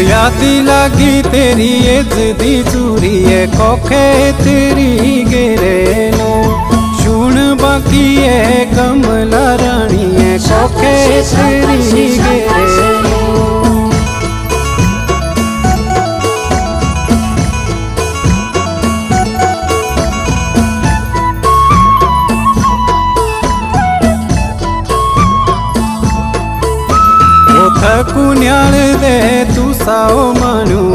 यादी लागी तेरी एज दी चूरी है, कोखे तेरी गेरे नो। सुन बाकी है, कमला रानी है, कोखे तेरी गेरे थकू न्याल दे तू साओ मानुए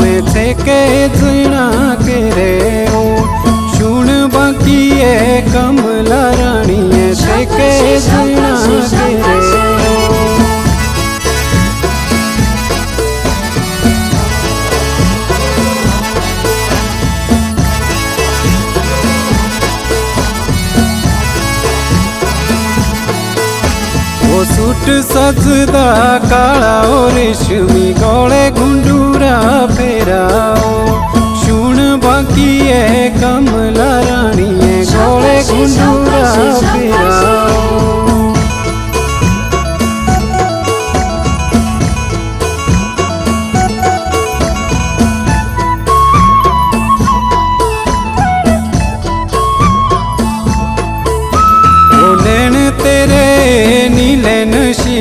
सूट सजदा काला ओ रेशमी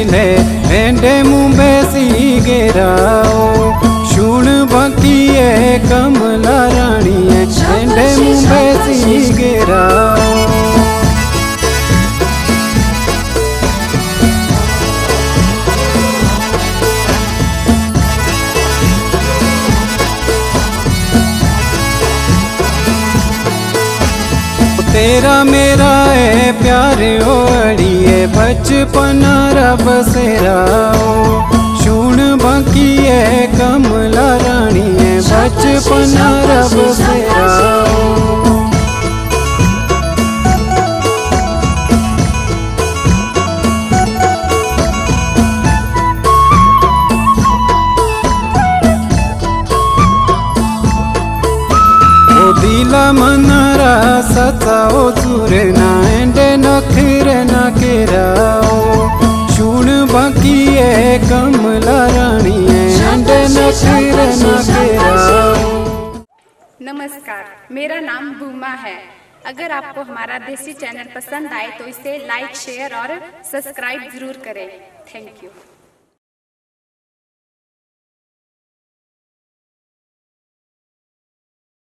नशीले एंडे मुंबे सी गेराओ। शुण बाकी है तेरा मेरा है प्यार ओ अड़िए बचपन रब सेरा ओ शुण बाकी है कमला रानी है, बचपन रब सेरा दिला मनारा कमला रानी नमस्कार, मेरा नाम बूमा है। अगर आपको हमारा देसी चैनल पसंद आए तो इसे लाइक शेयर और सब्सक्राइब ज़रूर करें। Thank you